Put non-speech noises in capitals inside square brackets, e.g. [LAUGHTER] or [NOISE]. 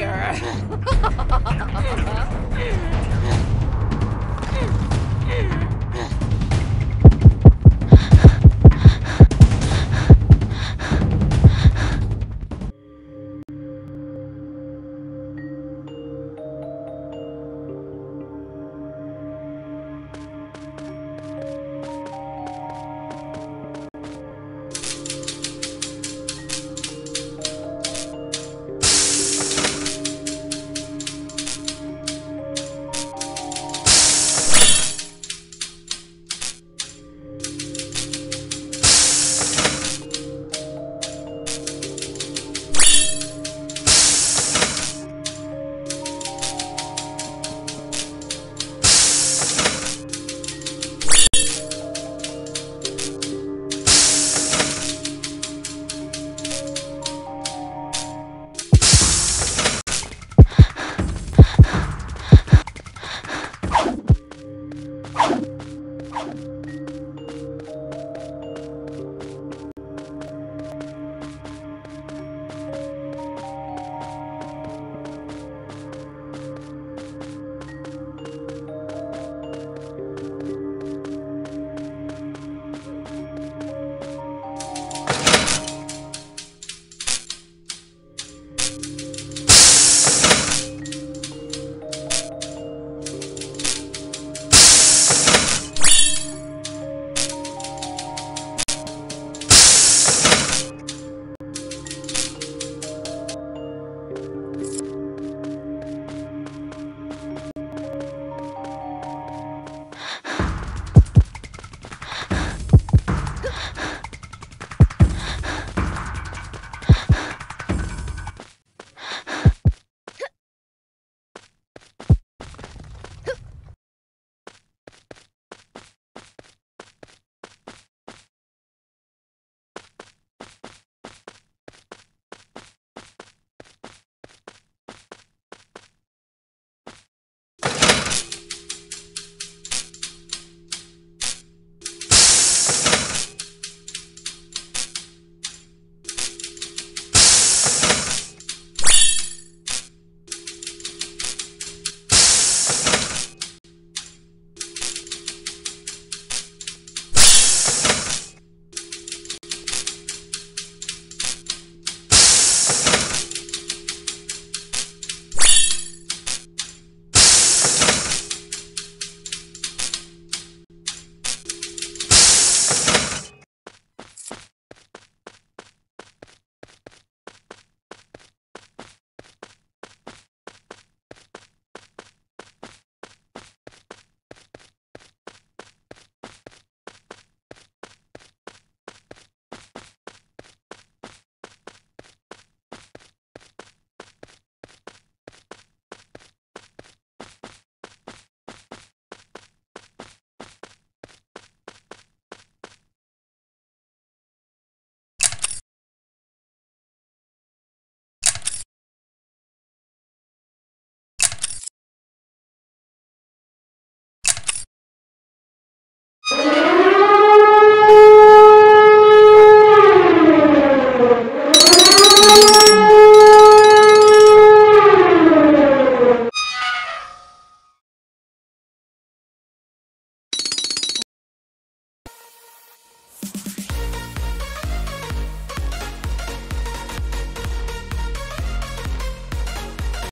fire. [LAUGHS]